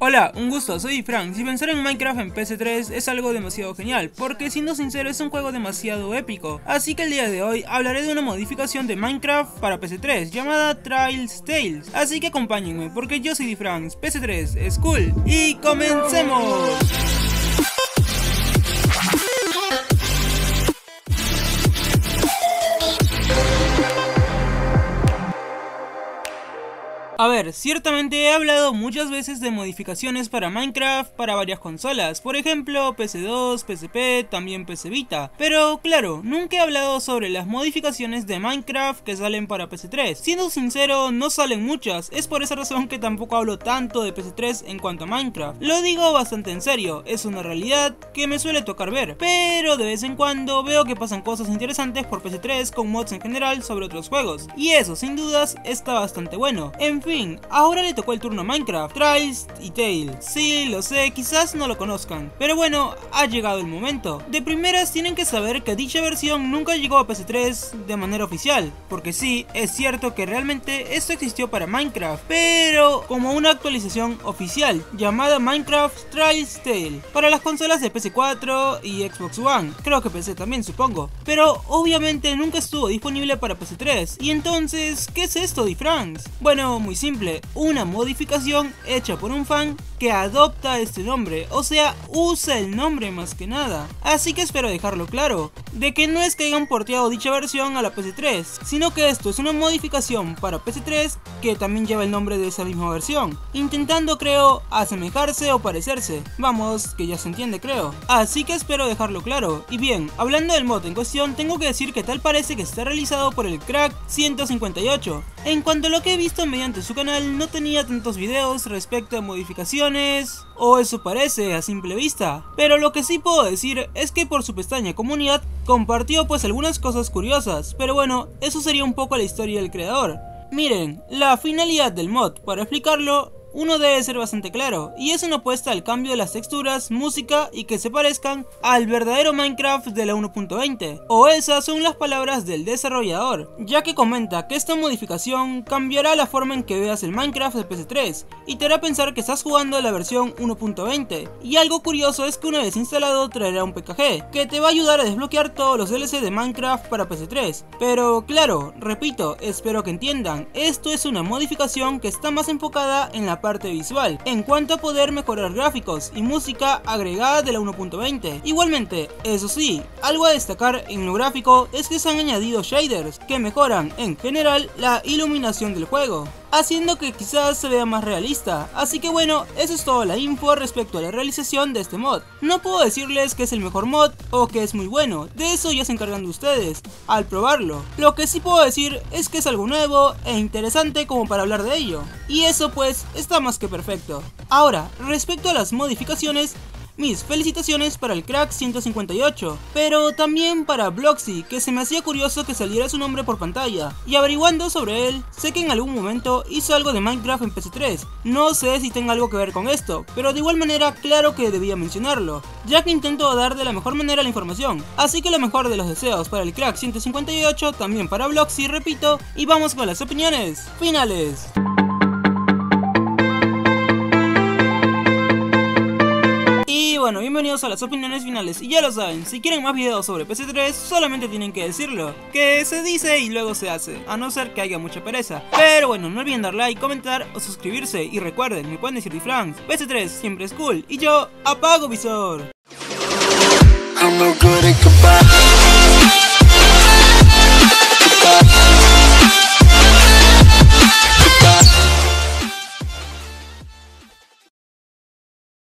Hola, un gusto, soy Frank. Si pensar en Minecraft en PC3 es algo demasiado genial, porque siendo sincero es un juego demasiado épico. Así que el día de hoy hablaré de una modificación de Minecraft para PC3 llamada Trials Tales. Así que acompáñenme, porque yo soy Frank, PC3 es cool. ¡Y comencemos! A ver, ciertamente he hablado muchas veces de modificaciones para Minecraft para varias consolas, por ejemplo PC2, PSP, también PC Vita, pero claro, nunca he hablado sobre las modificaciones de Minecraft que salen para PC3. Siendo sincero, no salen muchas, es por esa razón que tampoco hablo tanto de PC3 en cuanto a Minecraft. Lo digo bastante en serio, es una realidad que me suele tocar ver, pero de vez en cuando veo que pasan cosas interesantes por PC3 con mods en general sobre otros juegos, y eso sin dudas está bastante bueno. En fin, ahora le tocó el turno a Minecraft, Trials y Tale. Sí, lo sé, quizás no lo conozcan, pero bueno, ha llegado el momento. De primeras tienen que saber que dicha versión nunca llegó a PC3 de manera oficial, porque sí, es cierto que realmente esto existió para Minecraft, pero como una actualización oficial llamada Minecraft Trials Tale para las consolas de PC4 y Xbox One, creo que PC también supongo, pero obviamente nunca estuvo disponible para PC3, y entonces, ¿qué es esto de France? Bueno, muy simple, una modificación hecha por un fan que adopta este nombre, o sea, usa el nombre más que nada. Así que espero dejarlo claro, de que no es que hayan porteado dicha versión a la PC3, sino que esto es una modificación para PC3 que también lleva el nombre de esa misma versión, intentando creo asemejarse o parecerse, vamos, que ya se entiende creo. Así que espero dejarlo claro. Y bien, hablando del mod en cuestión, tengo que decir que tal parece que está realizado por el Crack 158. En cuanto a lo que he visto mediante su canal, no tenía tantos videos respecto a modificaciones, o eso parece a simple vista. Pero lo que sí puedo decir es que por su pestaña comunidad compartió pues algunas cosas curiosas, pero bueno, eso sería un poco la historia del creador. Miren, la finalidad del mod, para explicarlo, uno debe ser bastante claro, y es una apuesta al cambio de las texturas, música y que se parezcan al verdadero Minecraft de la 1.20, o esas son las palabras del desarrollador, ya que comenta que esta modificación cambiará la forma en que veas el Minecraft de PC3 y te hará pensar que estás jugando la versión 1.20, y algo curioso es que una vez instalado traerá un PKG, que te va a ayudar a desbloquear todos los DLC de Minecraft para PC3, pero claro, repito, espero que entiendan, esto es una modificación que está más enfocada en la parte visual, en cuanto a poder mejorar gráficos y música agregada de la 1.20. Igualmente, eso sí, algo a destacar en lo gráfico es que se han añadido shaders que mejoran en general la iluminación del juego haciendo que quizás se vea más realista. Así que bueno, eso es toda la info respecto a la realización de este mod. No puedo decirles que es el mejor mod o que es muy bueno, de eso ya se encargan de ustedes, al probarlo. Lo que sí puedo decir es que es algo nuevo e interesante como para hablar de ello. Y eso pues está más que perfecto. Ahora, respecto a las modificaciones, mis felicitaciones para el crack 158, pero también para Bloxy, que se me hacía curioso que saliera su nombre por pantalla. Y averiguando sobre él, sé que en algún momento hizo algo de Minecraft en PC3. No sé si tenga algo que ver con esto, pero de igual manera claro que debía mencionarlo, ya que intento dar de la mejor manera la información. Así que lo mejor de los deseos para el crack 158, también para Bloxy, repito, y vamos con las opiniones finales. Bienvenidos a las opiniones finales y ya lo saben, si quieren más videos sobre PC3 solamente tienen que decirlo, que se dice y luego se hace, a no ser que haya mucha pereza. Pero bueno, no olviden dar like, comentar o suscribirse y recuerden, me pueden decir Frank, PC3 siempre es cool y yo apago visor.